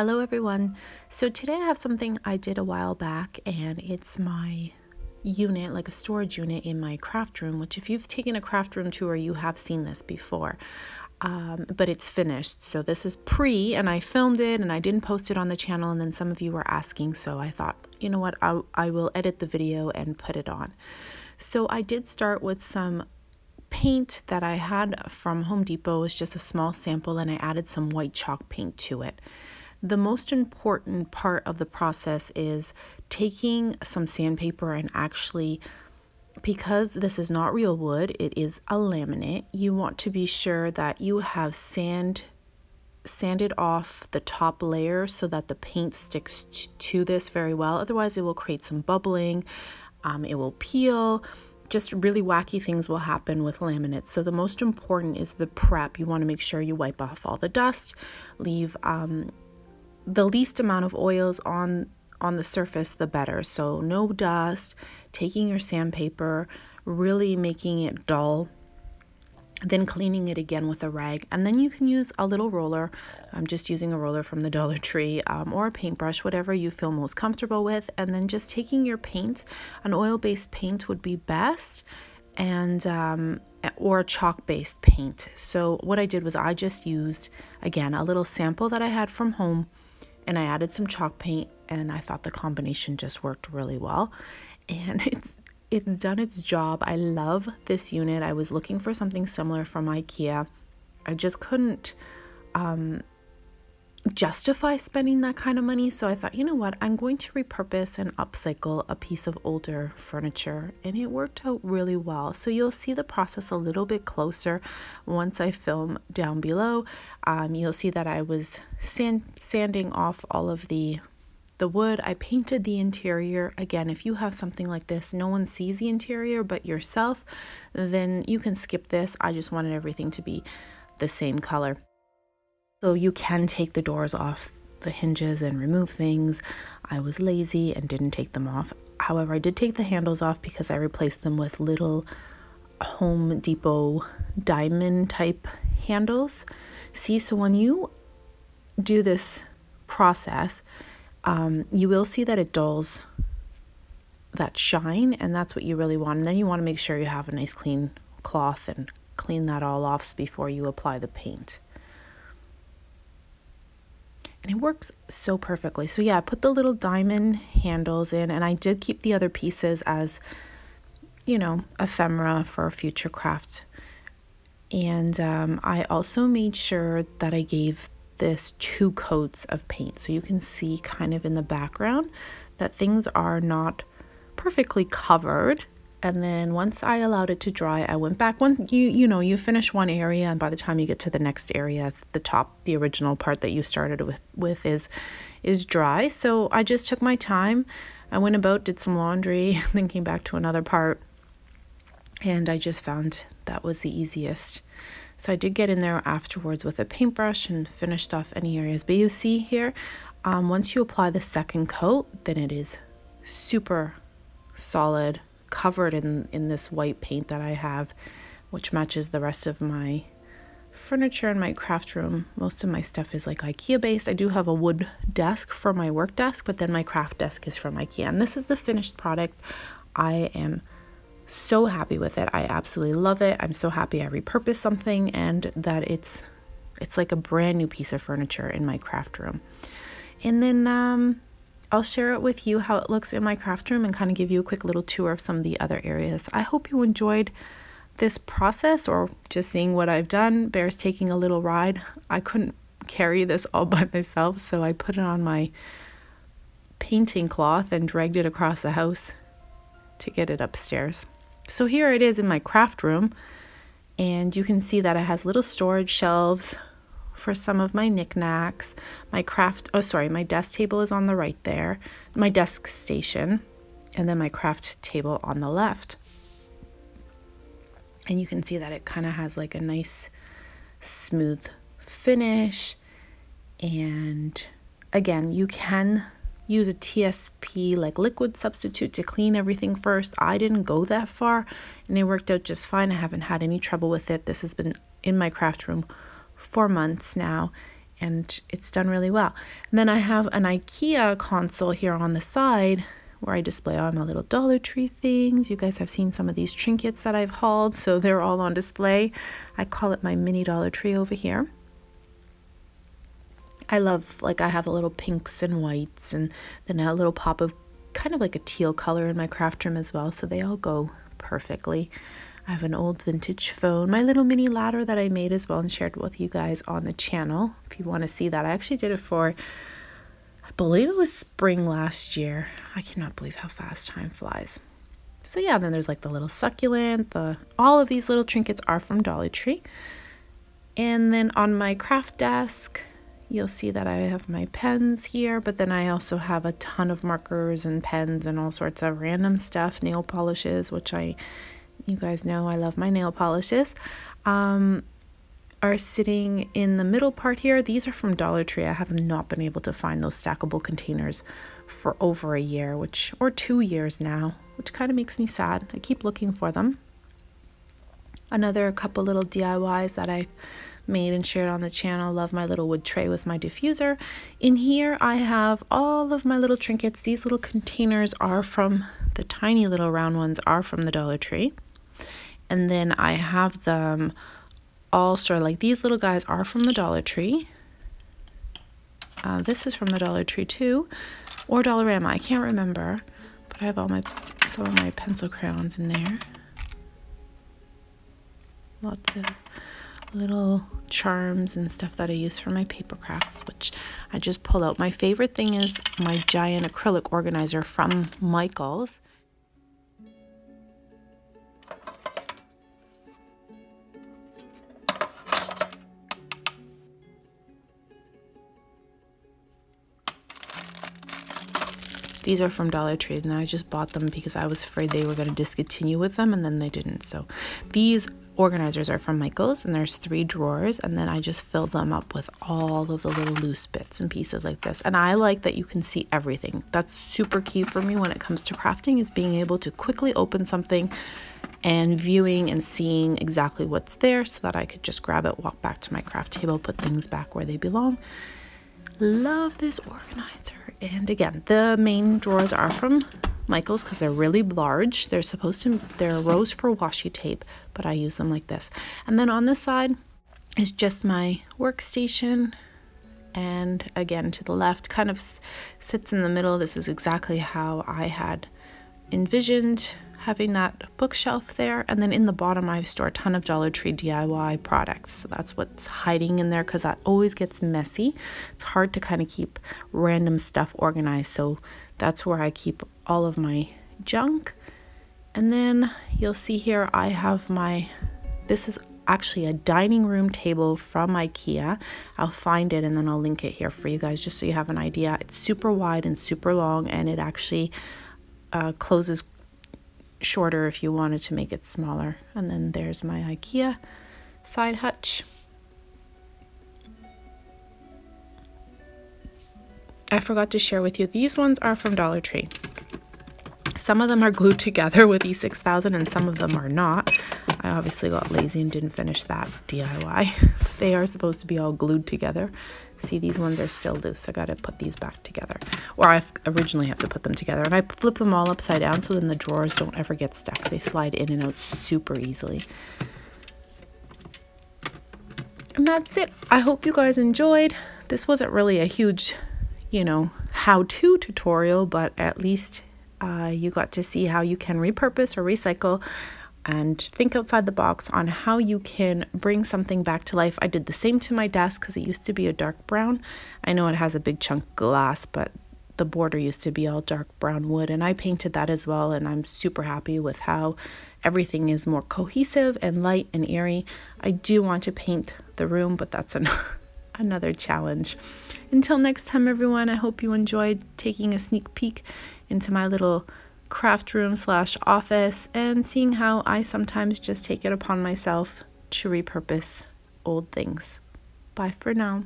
Hello everyone. So today I have something I did a while back and it's my unit, like a storage unit in my craft room, which if you've taken a craft room tour, you have seen this before. Um, but it's finished. So this is pre and I filmed it and I didn't post it on the channel and then some of you were asking. So I thought, you know what, I, I will edit the video and put it on. So I did start with some paint that I had from Home Depot. It was just a small sample and I added some white chalk paint to it. The most important part of the process is taking some sandpaper and actually, because this is not real wood, it is a laminate, you want to be sure that you have sand sanded off the top layer so that the paint sticks to this very well. Otherwise, it will create some bubbling, um, it will peel. Just really wacky things will happen with laminates. So, the most important is the prep. You want to make sure you wipe off all the dust, leave um, the least amount of oils on on the surface the better. So no dust taking your sandpaper really making it dull then cleaning it again with a rag. And then you can use a little roller i'm just using a roller from the dollar tree um, or a paintbrush whatever you feel most comfortable with. And then just taking your paint an oil-based paint would be best and um, or chalk based paint. So what i did was i just used again a little sample that i had from home and I added some chalk paint and I thought the combination just worked really well and it's it's done its job. I love this unit. I was looking for something similar from IKEA. I just couldn't um, justify spending that kind of money. So I thought, you know what, I'm going to repurpose and upcycle a piece of older furniture. And it worked out really well. So you'll see the process a little bit closer once I film down below. Um, you'll see that I was sand sanding off all of the the wood. I painted the interior. Again, if you have something like this, no one sees the interior but yourself, then you can skip this. I just wanted everything to be the same color. So you can take the doors off the hinges and remove things. I was lazy and didn't take them off. However, I did take the handles off because I replaced them with little Home Depot diamond type handles. See, so when you do this process, um, you will see that it dulls that shine, and that's what you really want. And then you want to make sure you have a nice clean cloth and clean that all off before you apply the paint and it works so perfectly. So yeah, I put the little diamond handles in and I did keep the other pieces as, you know, ephemera for future craft. And um, I also made sure that I gave this two coats of paint. So you can see kind of in the background that things are not perfectly covered and then once I allowed it to dry, I went back. When you you know you finish one area, and by the time you get to the next area, the top, the original part that you started with with is is dry. So I just took my time. I went about, did some laundry, then came back to another part, and I just found that was the easiest. So I did get in there afterwards with a paintbrush and finished off any areas. But you see here, um, once you apply the second coat, then it is super solid covered in, in this white paint that I have, which matches the rest of my furniture in my craft room. Most of my stuff is like IKEA based. I do have a wood desk for my work desk, but then my craft desk is from IKEA. And this is the finished product. I am so happy with it. I absolutely love it. I'm so happy I repurposed something and that it's it's like a brand new piece of furniture in my craft room. And then um I'll share it with you how it looks in my craft room and kind of give you a quick little tour of some of the other areas. I hope you enjoyed this process or just seeing what I've done. Bear's taking a little ride. I couldn't carry this all by myself, so I put it on my painting cloth and dragged it across the house to get it upstairs. So here it is in my craft room, and you can see that it has little storage shelves for some of my knickknacks. My craft, oh, sorry, my desk table is on the right there, my desk station, and then my craft table on the left. And you can see that it kind of has like a nice smooth finish. And again, you can use a TSP like liquid substitute to clean everything first. I didn't go that far and it worked out just fine. I haven't had any trouble with it. This has been in my craft room for months now and it's done really well. And then I have an IKEA console here on the side where I display all my little Dollar Tree things. You guys have seen some of these trinkets that I've hauled, so they're all on display. I call it my mini Dollar Tree over here. I love, like, I have a little pinks and whites, and then a little pop of kind of like a teal color in my craft room as well, so they all go perfectly. I have an old vintage phone, my little mini ladder that I made as well and shared with you guys on the channel. If you want to see that, I actually did it for I believe it was spring last year. I cannot believe how fast time flies. So yeah, then there's like the little succulent, the all of these little trinkets are from Dollar Tree. And then on my craft desk, you'll see that I have my pens here, but then I also have a ton of markers and pens and all sorts of random stuff, nail polishes, which I you guys know I love my nail polishes. Um, are sitting in the middle part here. These are from Dollar Tree. I have not been able to find those stackable containers for over a year, which or two years now, which kind of makes me sad. I keep looking for them. Another couple little DIYs that I made and shared on the channel. Love my little wood tray with my diffuser. In here I have all of my little trinkets. These little containers are from, the tiny little round ones are from the Dollar Tree. And then I have them all of like these little guys are from the Dollar Tree. Uh, this is from the Dollar Tree too, or Dollarama. I can't remember, but I have all my some of my pencil crayons in there. Lots of little charms and stuff that I use for my paper crafts, which I just pull out. My favorite thing is my giant acrylic organizer from Michaels. These are from Dollar Tree, and I just bought them because I was afraid they were going to discontinue with them, and then they didn't. So these organizers are from Michaels, and there's three drawers, and then I just filled them up with all of the little loose bits and pieces like this. And I like that you can see everything. That's super key for me when it comes to crafting is being able to quickly open something and viewing and seeing exactly what's there so that I could just grab it, walk back to my craft table, put things back where they belong. Love this organizer. And again, the main drawers are from Michaels because they're really large. They're supposed to, they're rows for washi tape, but I use them like this. And then on this side is just my workstation. And again, to the left kind of sits in the middle. This is exactly how I had envisioned having that bookshelf there. And then in the bottom, I store a ton of Dollar Tree DIY products. So that's what's hiding in there because that always gets messy. It's hard to kind of keep random stuff organized. So that's where I keep all of my junk. And then you'll see here, I have my, this is actually a dining room table from IKEA. I'll find it and then I'll link it here for you guys just so you have an idea. It's super wide and super long and it actually uh, closes shorter if you wanted to make it smaller. And then there's my IKEA side hutch. I forgot to share with you, these ones are from Dollar Tree. Some of them are glued together with E6000 and some of them are not. I obviously got lazy and didn't finish that DIY. they are supposed to be all glued together. See, these ones are still loose. I got to put these back together. Or I originally have to put them together. And I flip them all upside down so then the drawers don't ever get stuck. They slide in and out super easily. And that's it. I hope you guys enjoyed. This wasn't really a huge, you know, how-to tutorial, but at least uh, you got to see how you can repurpose or recycle and think outside the box on how you can bring something back to life. I did the same to my desk because it used to be a dark brown. I know it has a big chunk glass, but the border used to be all dark brown wood and I painted that as well and I'm super happy with how everything is more cohesive and light and airy. I do want to paint the room, but that's an another challenge. Until next time everyone, I hope you enjoyed taking a sneak peek into my little craft room slash office and seeing how I sometimes just take it upon myself to repurpose old things. Bye for now.